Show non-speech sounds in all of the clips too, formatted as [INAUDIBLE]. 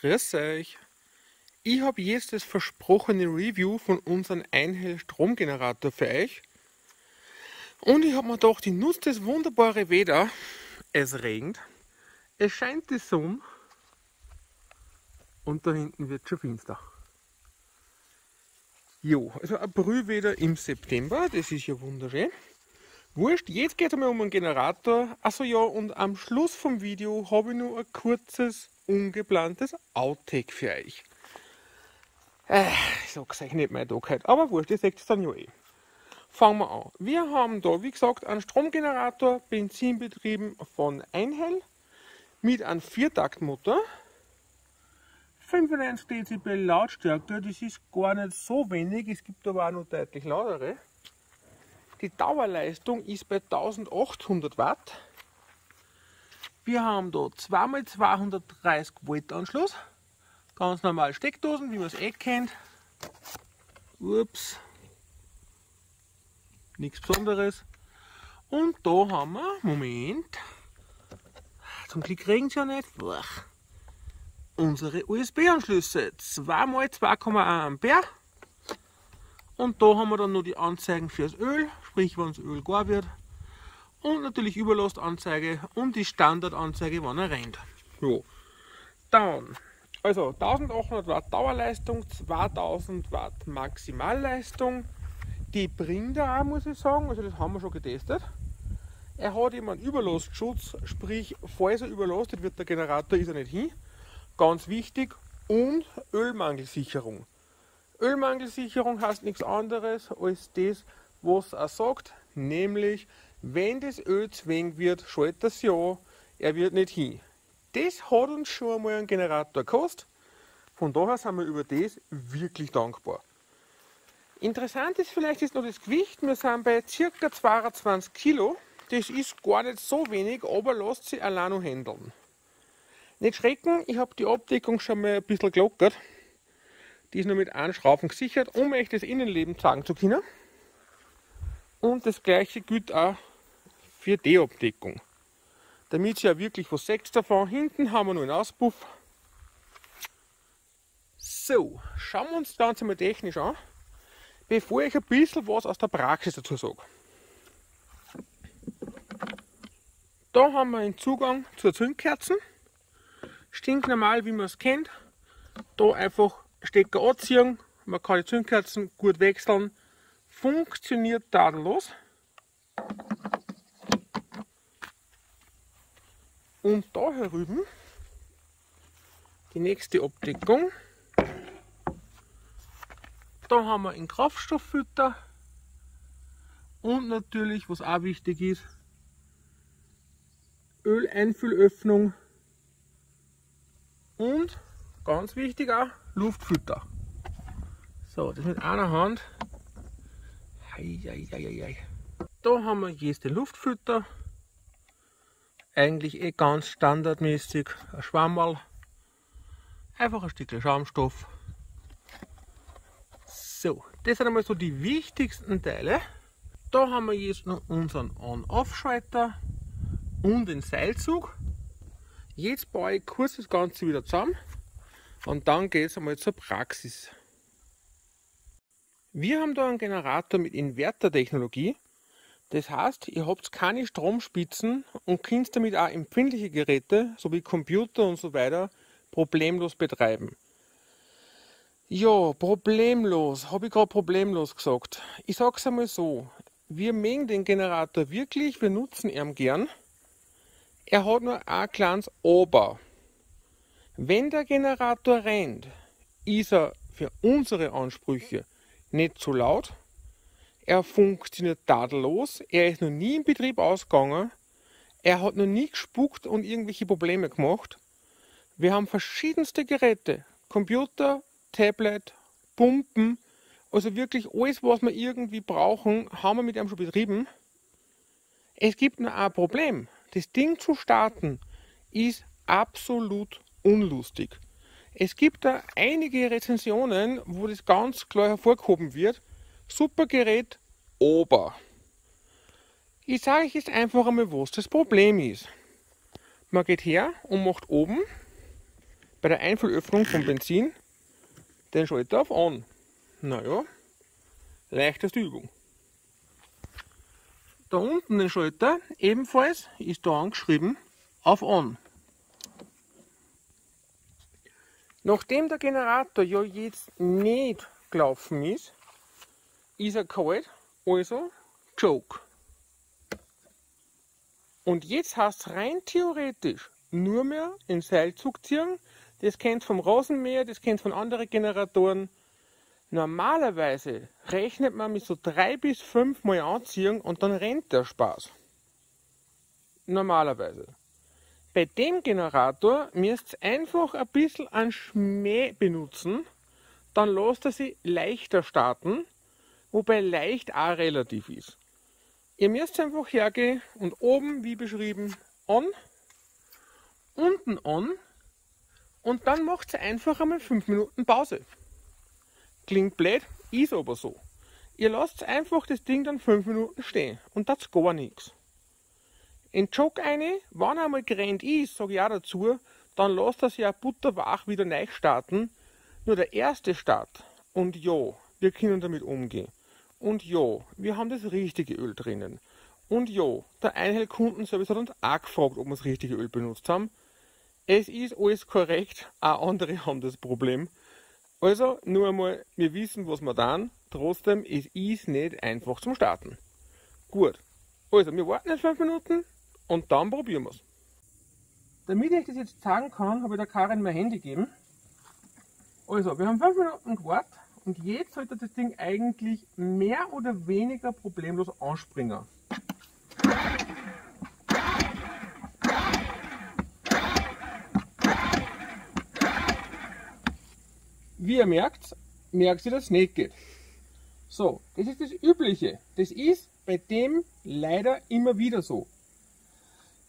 Grüß euch! Ich habe jetzt das versprochene Review von unserem Einhell Stromgenerator für euch. Und ich habe mir gedacht, ich nutze das wunderbare Wetter. Es regnet, es scheint die Sonne und da hinten wird schon finster. Jo, also ein Brühwetter im September, das ist ja wunderschön. Wurscht, jetzt geht es einmal um einen Generator. Also ja, und am Schluss vom Video habe ich noch ein kurzes, ungeplantes Outtake für euch. Äh, ich sag's euch nicht, mein Tag heute, aber wurscht, ihr seht es dann ja eh. Fangen wir an. Wir haben da, wie gesagt, einen Stromgenerator, benzinbetrieben von Einhell, mit einem Viertaktmotor. 95 Dezibel Lautstärke, das ist gar nicht so wenig, es gibt aber auch noch deutlich lautere. Die Dauerleistung ist bei 1800 Watt. Wir haben da 2x230 Volt Anschluss. Ganz normal Steckdosen, wie man es eh kennt. Ups. Nichts Besonderes. Und da haben wir, Moment, zum Glück regnet ja nicht, unsere USB-Anschlüsse. 2x2,1 Ampere. Und da haben wir dann noch die Anzeigen fürs Öl, sprich wenn das Öl gar wird. Und natürlich Überlastanzeige und die Standardanzeige, wann er rennt. Jo. Dann, also 1800 Watt Dauerleistung, 2000 Watt Maximalleistung. Die bringt er auch, muss ich sagen, also das haben wir schon getestet. Er hat eben einen Überlastschutz, sprich, falls er überlastet wird, der Generator ist er nicht hin. Ganz wichtig. Und Ölmangelsicherung. Ölmangelsicherung heißt nichts anderes als das, was er sagt, nämlich wenn das Öl zwängt wird, schaltet das ja, er wird nicht hin. Das hat uns schon einmal ein Generator gekostet. Von daher sind wir über das wirklich dankbar. Interessant ist vielleicht ist noch das Gewicht. Wir sind bei ca. 22 Kilo. Das ist gar nicht so wenig, aber lasst sich allein noch handeln. Nicht schrecken, ich habe die Abdeckung schon mal ein bisschen gelockert. Die ist nur mit einem Schrauben gesichert, um euch das Innenleben zeigen zu können. Und das gleiche gilt auch für die Abdeckung. Damit ihr ja wirklich was seht davon. Hinten haben wir noch einen Auspuff. So, schauen wir uns das Ganze mal technisch an, bevor ich ein bisschen was aus der Praxis dazu sage. Da haben wir einen Zugang zur Zündkerzen. Stinknormal, wie man es kennt. Da einfach Stecker anziehen, man kann die Zündkerzen gut wechseln, funktioniert tadellos. Und da herüben die nächste Abdeckung. Da haben wir einen Kraftstofffilter und natürlich, was auch wichtig ist, Öleinfüllöffnung und ganz wichtig auch Luftfilter. So, das mit einer Hand. Hei, Da haben wir jetzt den Luftfilter. Eigentlich eh ganz standardmäßig ein Schwammerl. Einfach ein Stück Schaumstoff. So, das sind einmal so die wichtigsten Teile. Da haben wir jetzt noch unseren On-Off-Schalter und den Seilzug. Jetzt baue ich kurz das Ganze wieder zusammen. Und dann geht es einmal zur Praxis. Wir haben da einen Generator mit Invertertechnologie. Das heißt, ihr habt keine Stromspitzen und könnt damit auch empfindliche Geräte sowie Computer und so weiter problemlos betreiben. Ja, problemlos, habe ich gerade problemlos gesagt. Ich sage es einmal so, wir mengen den Generator wirklich, wir nutzen ihn gern. Er hat nur ein kleines Aber. Wenn der Generator rennt, ist er für unsere Ansprüche nicht zu laut. Er funktioniert tadellos. Er ist noch nie im Betrieb ausgegangen. Er hat noch nie gespuckt und irgendwelche Probleme gemacht. Wir haben verschiedenste Geräte. Computer, Tablet, Pumpen. Also wirklich alles, was wir irgendwie brauchen, haben wir mit ihm schon betrieben. Es gibt nur ein Problem. Das Ding zu starten ist absolut unlustig. Es gibt da einige Rezensionen, wo das ganz klar hervorgehoben wird. Super Gerät, aber. Ich sage euch jetzt einfach einmal, was das Problem ist. Man geht her und macht oben bei der Einfüllöffnung vom Benzin den Schalter auf On. Naja, leichteste Übung. Da unten den Schalter ebenfalls ist da angeschrieben auf On. Nachdem der Generator ja jetzt nicht gelaufen ist, ist er kalt, also Joke. Und jetzt es rein theoretisch nur mehr in Seilzug ziehen. Das kennt vom Rasenmäher, das kennt von anderen Generatoren. Normalerweise rechnet man mit so drei bis fünf Mal anziehen und dann rennt der Spaß. Normalerweise. Bei dem Generator müsst ihr einfach ein bisschen an Schmäh benutzen, dann lasst er sich leichter starten, wobei leicht auch relativ ist. Ihr müsst einfach hergehen und oben, wie beschrieben, on, unten on und dann macht ihr einfach einmal 5 Minuten Pause. Klingt blöd, ist aber so. Ihr lasst einfach das Ding dann 5 Minuten stehen und das gar nichts. In Joke eine, wenn er einmal gerannt ist, sage ich auch dazu, dann lasst das ja butterwach wieder neu starten. Nur der erste Start und ja, wir können damit umgehen. Und ja, wir haben das richtige Öl drinnen. Und ja, der Einheil-Kundenservice hat uns auch gefragt, ob wir das richtige Öl benutzt haben. Es ist alles korrekt, auch andere [LAUGHS] haben das Problem. Also, nur einmal, wir wissen, was wir tun. Trotzdem, es ist nicht einfach zum Starten. Gut. Also, wir warten jetzt 5 Minuten und dann probieren wir es. Damit ich das jetzt zeigen kann, habe ich der Karin mein Handy gegeben. Also, wir haben 5 Minuten gewartet. Und jetzt sollte das Ding eigentlich mehr oder weniger problemlos anspringen. Wie ihr merkt, merkt ihr, dass es nicht geht. So, das ist das Übliche. Das ist bei dem leider immer wieder so.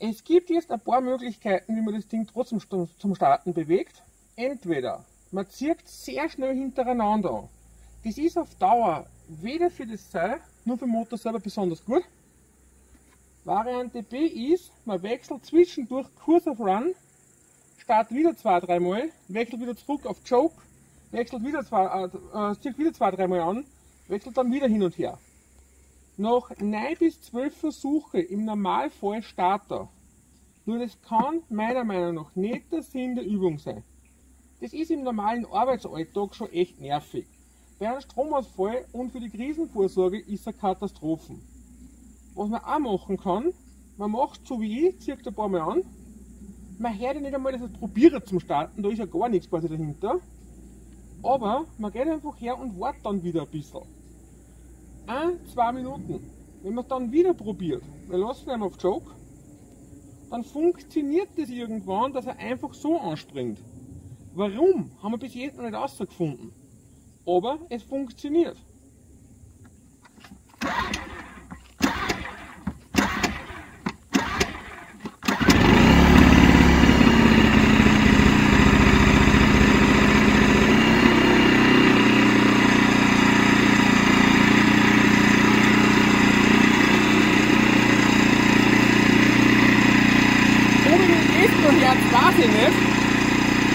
Es gibt jetzt ein paar Möglichkeiten, wie man das Ding trotzdem zum Starten bewegt. Entweder man zieht sehr schnell hintereinander Das ist auf Dauer weder für das Seil, nur für den Motor selber besonders gut. Variante B ist, man wechselt zwischendurch Kurs auf Run, startet wieder zwei, dreimal, wechselt wieder zurück auf Choke, wechselt wieder zwei, äh, äh, zieht wieder zwei, dreimal an, wechselt dann wieder hin und her. Nach 9 bis 12 Versuche im Normalfall Starter. Nur das kann meiner Meinung nach nicht der Sinn der Übung sein. Das ist im normalen Arbeitsalltag schon echt nervig. Bei einem Stromausfall und für die Krisenvorsorge ist eine Katastrophe. Was man auch machen kann, man macht so wie ich, zieht ein paar Mal an, man hört ja nicht einmal, dass es probiert zum Starten, da ist ja gar nichts quasi dahinter. Aber man geht einfach her und wartet dann wieder ein bisschen. Ein, zwei Minuten. Wenn man es dann wieder probiert, wir lassen ihn auf Joke, dann funktioniert das irgendwann, dass er einfach so anspringt. Warum? Haben wir bis jetzt noch nicht herausgefunden. Aber es funktioniert.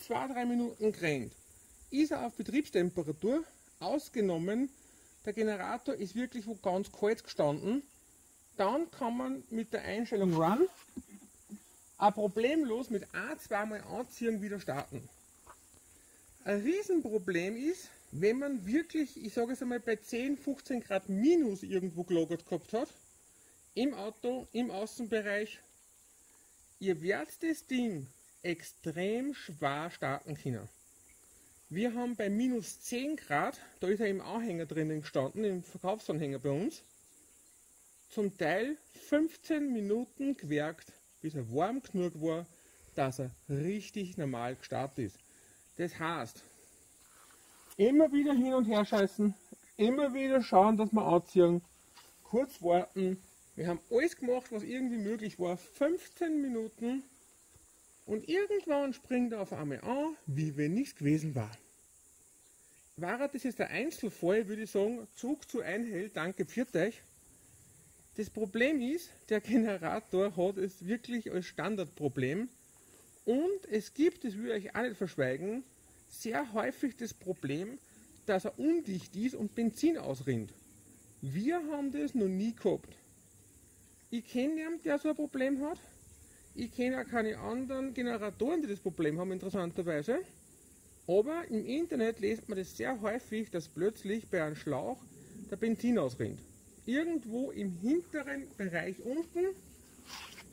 2-3 Minuten gerannt, ist er auf Betriebstemperatur, ausgenommen der Generator ist wirklich wo ganz kalt gestanden. Dann kann man mit der Einstellung Run ein problemlos mit ein, zweimal anziehen wieder starten. Ein Riesenproblem ist, wenn man wirklich, ich sage es einmal, bei 10, 15 Grad minus irgendwo gelagert gehabt hat, im Auto, im Außenbereich, ihr werdet das Ding extrem schwer starten können. Wir haben bei minus 10 Grad, da ist er im Anhänger drinnen gestanden, im Verkaufsanhänger bei uns, zum Teil 15 Minuten gewerkt, bis er warm genug war, dass er richtig normal gestartet ist. Das heißt, immer wieder hin und her scheißen, immer wieder schauen, dass wir anziehen, kurz warten. Wir haben alles gemacht, was irgendwie möglich war. 15 Minuten und irgendwann springt er auf einmal an, wie wenn nichts gewesen war. War das jetzt der Einzelfall, würde ich sagen, Zug zu Einhell, danke für euch. Das Problem ist, der Generator hat es wirklich als Standardproblem und es gibt, das will ich auch nicht verschweigen, sehr häufig das Problem, dass er undicht ist und Benzin ausrinnt. Wir haben das noch nie gehabt. Ich kenne jemanden, der so ein Problem hat. Ich kenne auch keine anderen Generatoren, die das Problem haben, interessanterweise. Aber im Internet liest man das sehr häufig, dass plötzlich bei einem Schlauch der Benzin ausrinnt irgendwo im hinteren Bereich unten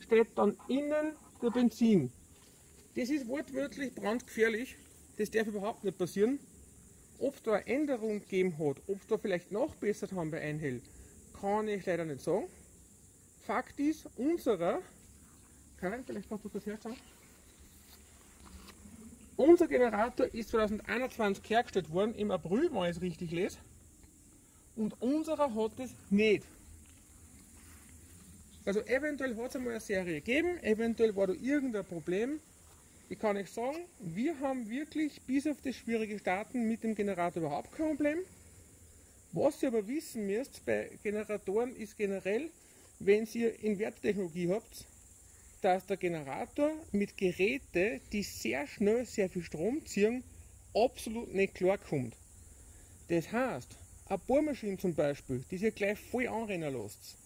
steht dann innen der Benzin. Das ist wortwörtlich brandgefährlich. Das darf überhaupt nicht passieren. Ob da eine Änderung gegeben hat, ob da vielleicht nachbessert haben bei Einhell, kann ich leider nicht sagen. Fakt ist, unserer, Karin, vielleicht kannst du das herzagen? Unser Generator ist 2021 hergestellt worden, im April, wenn ich es richtig lese und unserer hat es nicht. Also eventuell hat es einmal eine Serie gegeben, eventuell war da irgendein Problem. Ich kann euch sagen, wir haben wirklich bis auf das schwierige Starten mit dem Generator überhaupt kein Problem. Was ihr aber wissen müsst bei Generatoren ist generell, wenn ihr Invertertechnologie habt, dass der Generator mit Geräten, die sehr schnell sehr viel Strom ziehen, absolut nicht klarkommt. Das heißt, eine Bohrmaschine zum Beispiel, die sich gleich voll anrennen lässt.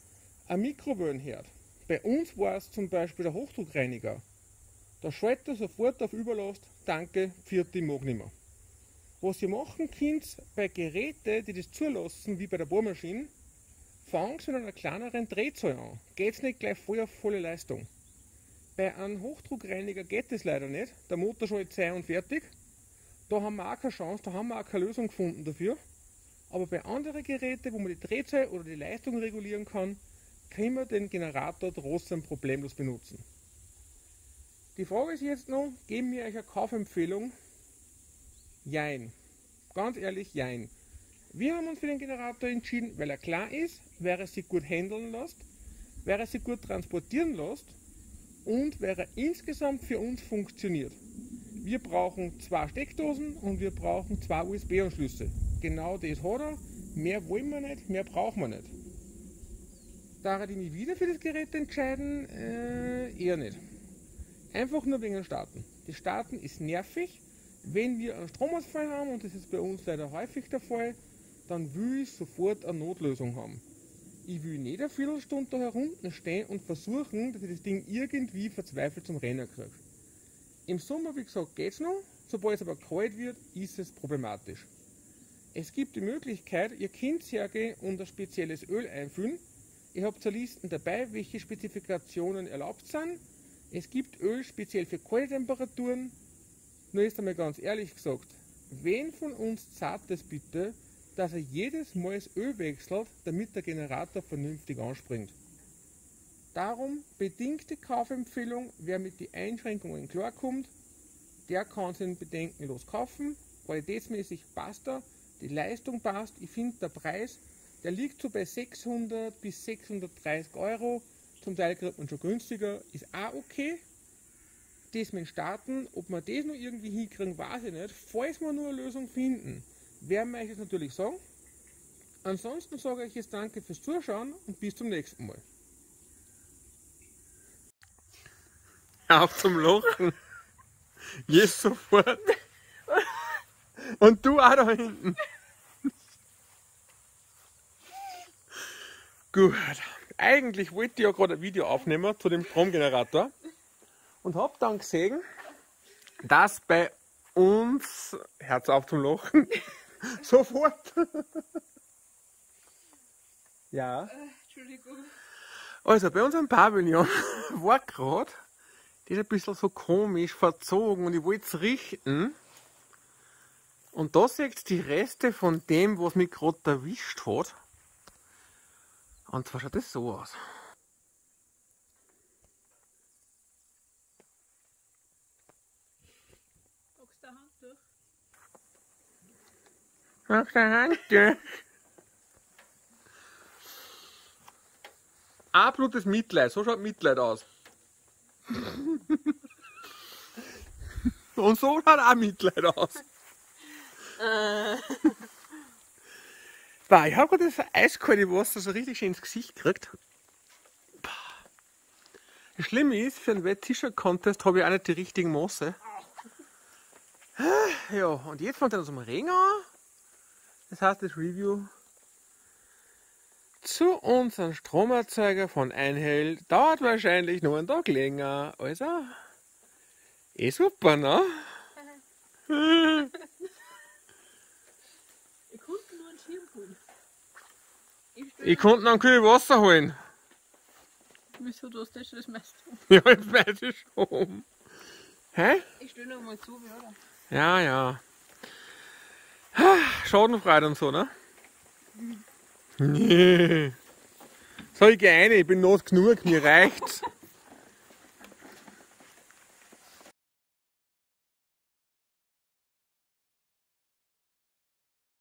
Ein Mikrowellenherd. Bei uns war es zum Beispiel der Hochdruckreiniger. Da schaltet er sofort auf Überlast, danke, vierte mag nicht mehr. Was ihr machen könnt bei Geräten, die das zulassen, wie bei der Bohrmaschine, fangt mit einer kleineren Drehzahl an. Geht es nicht gleich voll auf volle Leistung. Bei einem Hochdruckreiniger geht das leider nicht. Der Motor schaltet sein und fertig. Da haben wir auch keine Chance, da haben wir auch keine Lösung gefunden dafür. Aber bei anderen Geräten, wo man die Drehzahl oder die Leistung regulieren kann, können wir den Generator trotzdem problemlos benutzen. Die Frage ist jetzt noch, geben wir euch eine Kaufempfehlung? Jein. Ganz ehrlich, jein. Wir haben uns für den Generator entschieden, weil er klar ist, weil er sich gut handeln lässt, weil er sich gut transportieren lässt und er insgesamt für uns funktioniert. Wir brauchen zwei Steckdosen und wir brauchen zwei USB-Anschlüsse genau das hat er. Mehr wollen wir nicht, mehr brauchen wir nicht. Da ich mich wieder für das Gerät entscheiden, äh, eher nicht. Einfach nur wegen dem Starten. Das Starten ist nervig. Wenn wir einen Stromausfall haben, und das ist bei uns leider häufig der Fall, dann will ich sofort eine Notlösung haben. Ich will nicht eine Viertelstunde da herunten stehen und versuchen, dass ich das Ding irgendwie verzweifelt zum Rennen kriege. Im Sommer, wie gesagt, geht es noch. Sobald es aber kalt wird, ist es problematisch. Es gibt die Möglichkeit, ihr könnt hergehen und ein spezielles Öl einfüllen. Ihr habt zur Listen dabei, welche Spezifikationen erlaubt sind. Es gibt Öl speziell für kalte Temperaturen. Nur ist einmal ganz ehrlich gesagt, wen von uns zahlt das bitte, dass er jedes Mal das Öl wechselt, damit der Generator vernünftig anspringt? Darum bedingte Kaufempfehlung, wer mit den Einschränkungen klarkommt, der kann sie bedenkenlos kaufen. Qualitätsmäßig passt er die Leistung passt. Ich finde der Preis, der liegt so bei 600 bis 630 Euro. Zum Teil kriegt man schon günstiger, ist auch okay. Das mit Starten, ob wir das noch irgendwie hinkriegen, weiß ich nicht. Falls wir nur eine Lösung finden, werden wir euch natürlich sagen. Ansonsten sage ich jetzt danke fürs Zuschauen und bis zum nächsten Mal. Auf zum Lachen. Jetzt sofort. Und du auch da hinten. Gut. Eigentlich wollte ich ja gerade ein Video aufnehmen zu dem Stromgenerator und habe dann gesehen, dass bei uns, Herz auf zum Lachen, [LAUGHS] sofort. [LAUGHS] ja. Entschuldigung. Also bei unserem Pavillon [LAUGHS] war gerade, das ist ein bisschen so komisch verzogen und ich wollte es richten Und da seht ihr die Reste von dem, was mich gerade erwischt hat. Und zwar schaut das so aus. Packst du die Hand durch? Auf der Hand. Absolutes Mitleid, so schaut Mitleid aus. Und so schaut auch Mitleid aus. Äh. Boah, ich habe gerade das eiskalte Wasser so richtig schön ins Gesicht gekriegt. Das Schlimme ist, für einen Wet T-Shirt Contest habe ich auch nicht die richtigen Maße. Ja, und jetzt fängt er zum Regen an. Das heißt, das Review zu unserem Stromerzeuger von Einhell dauert wahrscheinlich nur einen Tag länger. Also, eh super, ne? [LAUGHS] Ich konnte nur einen Schirm holen. Ich Ich konnte noch ein kühles Wasser holen. Wieso, du hast das schon das meiste. [LAUGHS] Ja, jetzt weiß ich schon. Hä? Ich stelle noch mal zu, wie oder? Ja, ja. Schadenfreude und so, ne? Nee. So, ich geh rein, ich bin not genug, mir reicht's.